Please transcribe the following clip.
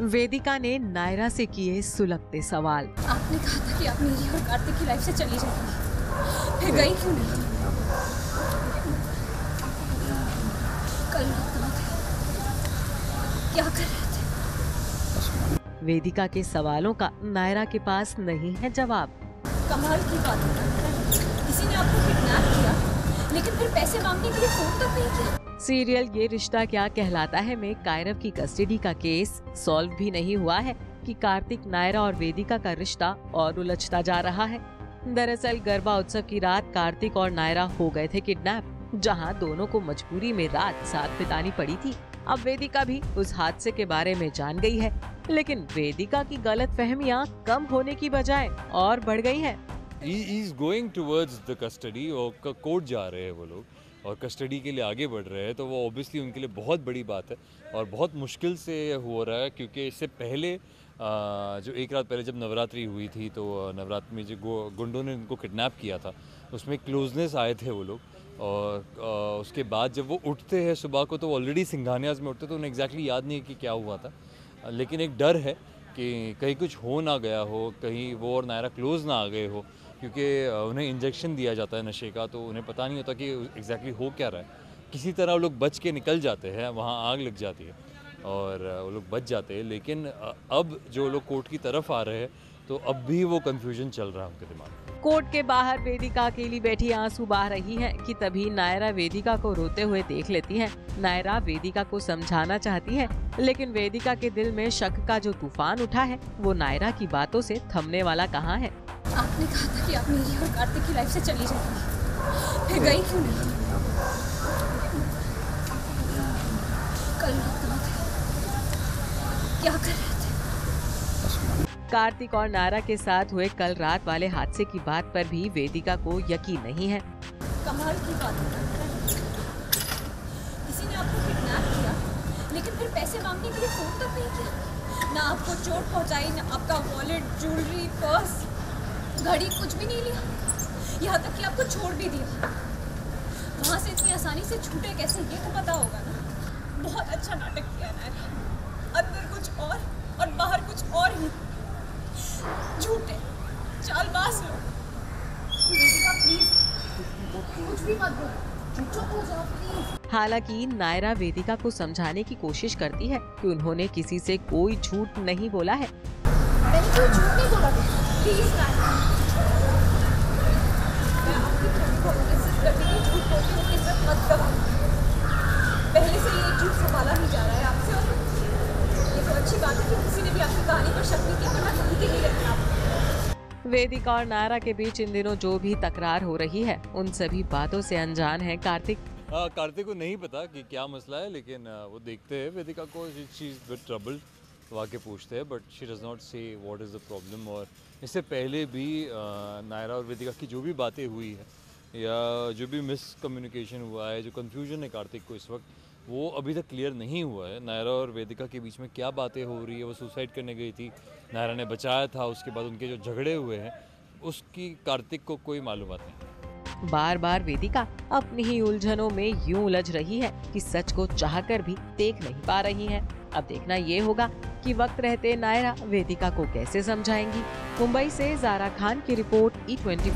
वेदिका ने नायरा से किए सुलगते सवाल। आपने कहा था कि आप मेरी और कार्तिक की लाइफ से चली जाएँगी फिर गई क्यों नहीं? कल क्या कर रहे थे? वेदिका के सवालों का नायरा के पास नहीं है जवाब। कमाल की बात है। किसी ने आपको किडनैप किया लेकिन फिर पैसे मांगने के लिए फ़ोन तक नहीं किया। सीरियल ये रिश्ता क्या कहलाता है? में कायरव की कस्टडी का केस सॉल्व भी नहीं हुआ है कि कार्तिक, नायरा और वेदिका का रिश्ता और उलझता जा रहा है। दरअसल गरबा उत्सव की रात कार्तिक और नायरा हो गए थे किडनैप, जहाँ दोनों को मजबूरी में रात साथ बितानी पड़ी थी। अब वेदिका भी उस हादसे के बारे में जान गई है, लेकिन वेदिका की गलत फहमियाँ कम होने की बजाय और बढ़ गई है। He is going towards the custody और कोर्ट जा रहे हैं वो लोग। और कस्टडी के लिए आगे बढ़ रहे हैं तो वो ऑब्वियसली उनके लिए बहुत बड़ी बात है और बहुत मुश्किल से हो रहा है क्योंकि इससे पहले जो एक रात पहले जब नवरात्रि हुई थी तो नवरात्रि में जो गुंडों ने उनको किडनैप किया था, उसमें क्लोजनेस आए थे वो लोग और उसके बाद जब वो उठते हैं सुबह को तो ऑलरेडी सिंघानियाज में उठते तो उन्हें एग्जैक्टली याद नहीं है कि क्या हुआ था। लेकिन एक डर है कि कहीं कुछ हो ना गया हो, कहीं वो और नायरा क्लोज ना आ गए हो क्योंकि उन्हें इंजेक्शन दिया जाता है नशे का तो उन्हें पता नहीं होता कि एग्जैक्टली हो क्या रहा है। किसी तरह वो लोग बच के निकल जाते हैं, वहाँ आग लग जाती है और वो लोग बच जाते हैं। लेकिन अब जो लोग कोर्ट की तरफ़ आ रहे हैं तो अब भी वो कंफ्यूजन चल रहा है उनके दिमाग में। कोर्ट के बाहर वेदिका अकेली बैठी आँसू बहा रही है कि तभी नायरा वेदिका को रोते हुए देख लेती है। नायरा वेदिका को समझाना चाहती है, लेकिन वेदिका के दिल में शक का जो तूफ़ान उठा है, वो नायरा की बातों से थमने वाला कहाँ है? आपने कहा था कि आप मेरी और कार्तिक की लाइफ से चली जाएँगी। फिर गई क्यों नहीं? कल रात कहाँ थे? क्या कर रहे थे? कार्तिक और नारा के साथ हुए कल रात वाले हादसे की बात पर भी वेदिका को यकीन नहीं है। कमाल की बात है। किसी ने आपको किडनैप किया लेकिन फिर पैसे मांगने के लिए फ़ोन तक नहीं किया। ना आपको चोट पहुंचाई ना आपका वॉलेट ज्वेलरी पर्स घड़ी कुछ भी नहीं लिया। यहाँ तक कि आपको छोड़ भी दिया। वहाँ से इतनी आसानी से छूटे कैसे ये तो पता होगा ना। बहुत अच्छा नाटक किया ना अंदर कुछ और और बाहर कुछ और ही। झूठे चालबाज लोग। कुछ भी मत हालाँकि नायरा वेदिका को समझाने की कोशिश करती है कि उन्होंने किसी से कोई झूठ नहीं बोला है। मैंने कोई झूठ नहीं बोला? है है वेदिका और नायरा के बीच इन दिनों जो भी तकरार हो रही है, उन सभी बातों से अनजान है कार्तिक। कार्तिक को नहीं पता कि क्या मसला है, लेकिन वो देखते हैं वेदिका को ट्रबल्ड तो आके पूछते हैं but she does not say what is the problem और इससे पहले भी नायरा और वेदिका की जो भी बातें हुई है, या जो भी मिसकम्युनिकेशन हुआ है, जो कन्फ्यूज़न है कार्तिक को इस वक्त, वो अभी तक क्लियर नहीं हुआ है। नायरा और वेदिका के बीच में क्या बातें हो रही है? वो सुसाइड करने गई थी। नायरा ने बचाया था, उसके बाद उनके जो झगड़े हुए हैं, उसकी कार्तिक को कोई मालूम नहीं। बार बार वेदिका अपनी ही उलझनों में यूँ उलझ रही है कि सच को चाहकर भी देख नहीं पा रही है। अब देखना ये होगा कि वक्त रहते नायरा वेदिका को कैसे समझाएँगी। मुंबई से जारा खान की रिपोर्ट ई ट्वेंटी